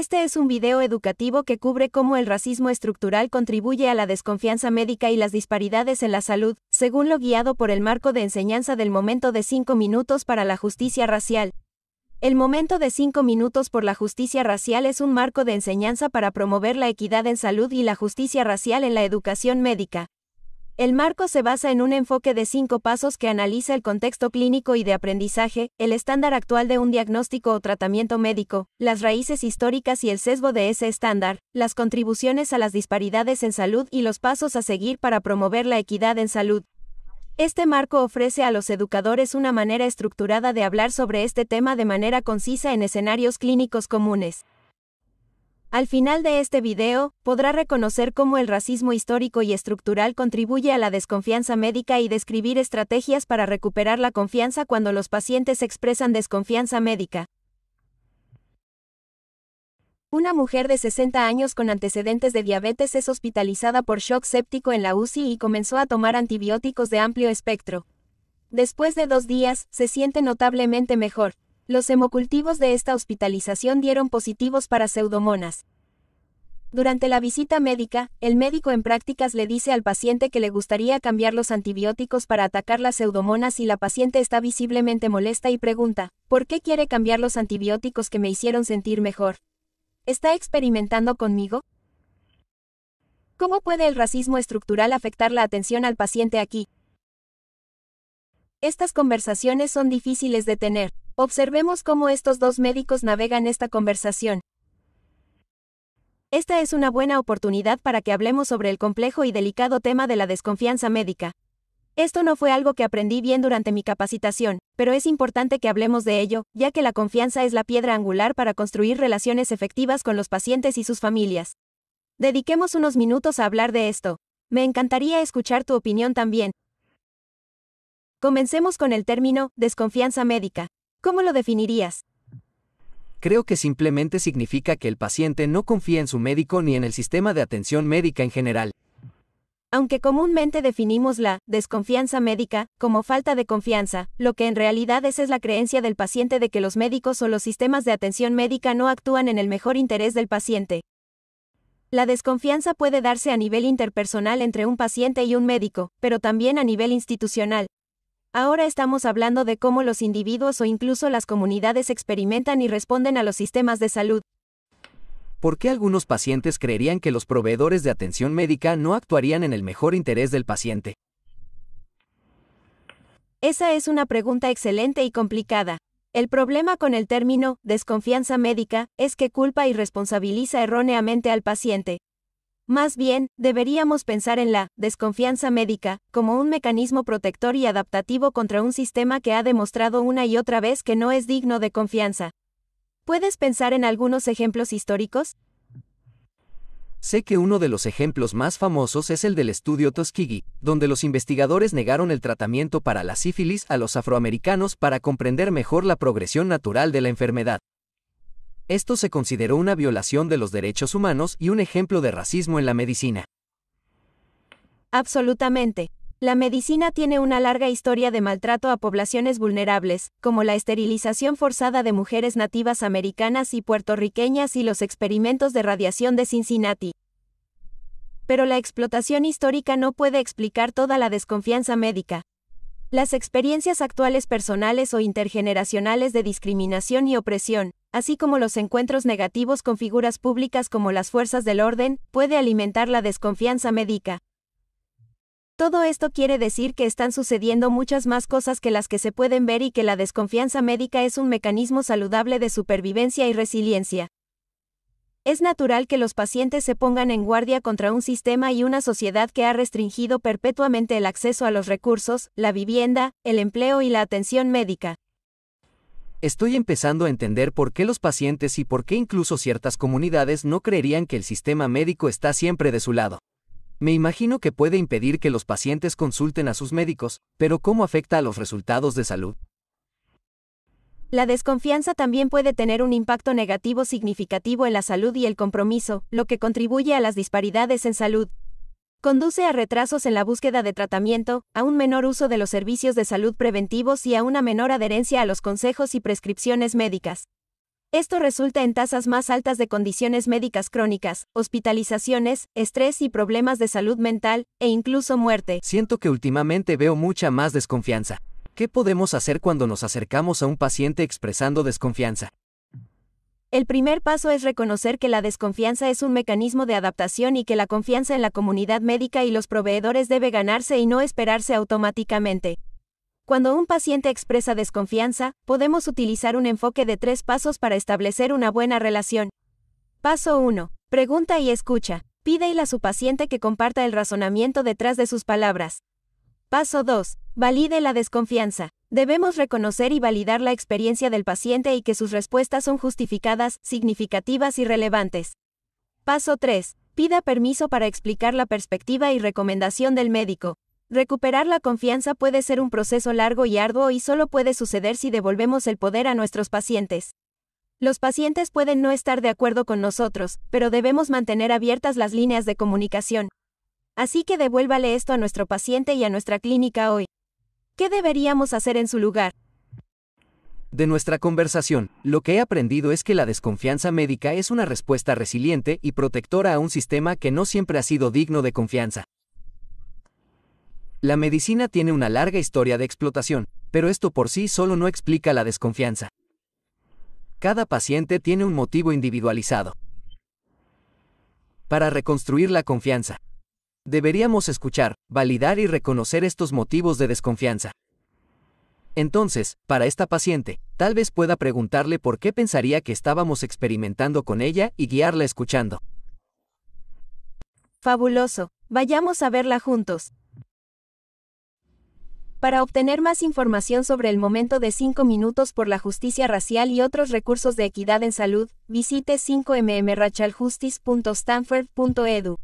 Este es un video educativo que cubre cómo el racismo estructural contribuye a la desconfianza médica y las disparidades en la salud, según lo guiado por el marco de enseñanza del momento de 5 minutos para la justicia racial. El momento de 5 minutos por la justicia racial es un marco de enseñanza para promover la equidad en salud y la justicia racial en la educación médica. El marco se basa en un enfoque de cinco pasos que analiza el contexto clínico y de aprendizaje, el estándar actual de un diagnóstico o tratamiento médico, las raíces históricas y el sesgo de ese estándar, las contribuciones a las disparidades en salud y los pasos a seguir para promover la equidad en salud. Este marco ofrece a los educadores una manera estructurada de hablar sobre este tema de manera concisa en escenarios clínicos comunes. Al final de este video, podrá reconocer cómo el racismo histórico y estructural contribuye a la desconfianza médica y describir estrategias para recuperar la confianza cuando los pacientes expresan desconfianza médica. Una mujer de 60 años con antecedentes de diabetes es hospitalizada por shock séptico en la UCI y comenzó a tomar antibióticos de amplio espectro. Después de dos días, se siente notablemente mejor. Los hemocultivos de esta hospitalización dieron positivos para pseudomonas. Durante la visita médica, el médico en prácticas le dice al paciente que le gustaría cambiar los antibióticos para atacar las pseudomonas y la paciente está visiblemente molesta y pregunta, ¿por qué quiere cambiar los antibióticos que me hicieron sentir mejor? ¿Está experimentando conmigo? ¿Cómo puede el racismo estructural afectar la atención al paciente aquí? Estas conversaciones son difíciles de tener. Observemos cómo estos dos médicos navegan esta conversación. Esta es una buena oportunidad para que hablemos sobre el complejo y delicado tema de la desconfianza médica. Esto no fue algo que aprendí bien durante mi capacitación, pero es importante que hablemos de ello, ya que la confianza es la piedra angular para construir relaciones efectivas con los pacientes y sus familias. Dediquemos unos minutos a hablar de esto. Me encantaría escuchar tu opinión también. Comencemos con el término desconfianza médica. ¿Cómo lo definirías? Creo que simplemente significa que el paciente no confía en su médico ni en el sistema de atención médica en general. Aunque comúnmente definimos la desconfianza médica como falta de confianza, lo que en realidad es es la creencia del paciente de que los médicos o los sistemas de atención médica no actúan en el mejor interés del paciente. La desconfianza puede darse a nivel interpersonal entre un paciente y un médico, pero también a nivel institucional, Ahora estamos hablando de cómo los individuos o incluso las comunidades experimentan y responden a los sistemas de salud. ¿Por qué algunos pacientes creerían que los proveedores de atención médica no actuarían en el mejor interés del paciente? Esa es una pregunta excelente y complicada. El problema con el término desconfianza médica es que culpa y responsabiliza erróneamente al paciente, más bien, deberíamos pensar en la desconfianza médica como un mecanismo protector y adaptativo contra un sistema que ha demostrado una y otra vez que no es digno de confianza. ¿Puedes pensar en algunos ejemplos históricos? Sé que uno de los ejemplos más famosos es el del estudio Tuskegee, donde los investigadores negaron el tratamiento para la sífilis a los afroamericanos para comprender mejor la progresión natural de la enfermedad. Esto se consideró una violación de los derechos humanos y un ejemplo de racismo en la medicina. Absolutamente. La medicina tiene una larga historia de maltrato a poblaciones vulnerables, como la esterilización forzada de mujeres nativas americanas y puertorriqueñas y los experimentos de radiación de Cincinnati. Pero la explotación histórica no puede explicar toda la desconfianza médica. Las experiencias actuales personales o intergeneracionales de discriminación y opresión, así como los encuentros negativos con figuras públicas como las fuerzas del orden, puede alimentar la desconfianza médica. Todo esto quiere decir que están sucediendo muchas más cosas que las que se pueden ver y que la desconfianza médica es un mecanismo saludable de supervivencia y resiliencia. Es natural que los pacientes se pongan en guardia contra un sistema y una sociedad que ha restringido perpetuamente el acceso a los recursos, la vivienda, el empleo y la atención médica. Estoy empezando a entender por qué los pacientes y por qué incluso ciertas comunidades no creerían que el sistema médico está siempre de su lado. Me imagino que puede impedir que los pacientes consulten a sus médicos, pero ¿cómo afecta a los resultados de salud? La desconfianza también puede tener un impacto negativo significativo en la salud y el compromiso, lo que contribuye a las disparidades en salud. Conduce a retrasos en la búsqueda de tratamiento, a un menor uso de los servicios de salud preventivos y a una menor adherencia a los consejos y prescripciones médicas. Esto resulta en tasas más altas de condiciones médicas crónicas, hospitalizaciones, estrés y problemas de salud mental, e incluso muerte. Siento que últimamente veo mucha más desconfianza. ¿Qué podemos hacer cuando nos acercamos a un paciente expresando desconfianza? El primer paso es reconocer que la desconfianza es un mecanismo de adaptación y que la confianza en la comunidad médica y los proveedores debe ganarse y no esperarse automáticamente. Cuando un paciente expresa desconfianza, podemos utilizar un enfoque de tres pasos para establecer una buena relación. Paso 1. Pregunta y escucha. Pídele a su paciente que comparta el razonamiento detrás de sus palabras. Paso 2. Valide la desconfianza. Debemos reconocer y validar la experiencia del paciente y que sus respuestas son justificadas, significativas y relevantes. Paso 3. Pida permiso para explicar la perspectiva y recomendación del médico. Recuperar la confianza puede ser un proceso largo y arduo y solo puede suceder si devolvemos el poder a nuestros pacientes. Los pacientes pueden no estar de acuerdo con nosotros, pero debemos mantener abiertas las líneas de comunicación. Así que devuélvale esto a nuestro paciente y a nuestra clínica hoy. ¿Qué deberíamos hacer en su lugar? De nuestra conversación, lo que he aprendido es que la desconfianza médica es una respuesta resiliente y protectora a un sistema que no siempre ha sido digno de confianza. La medicina tiene una larga historia de explotación, pero esto por sí solo no explica la desconfianza. Cada paciente tiene un motivo individualizado. Para reconstruir la confianza, deberíamos escuchar, validar y reconocer estos motivos de desconfianza. Entonces, para esta paciente, tal vez pueda preguntarle por qué pensaría que estábamos experimentando con ella y guiarla escuchando. Fabuloso. Vayamos a verla juntos. Para obtener más información sobre el momento de 5 minutos por la justicia racial y otros recursos de equidad en salud, visite 5mmrachaljustice.stanford.edu.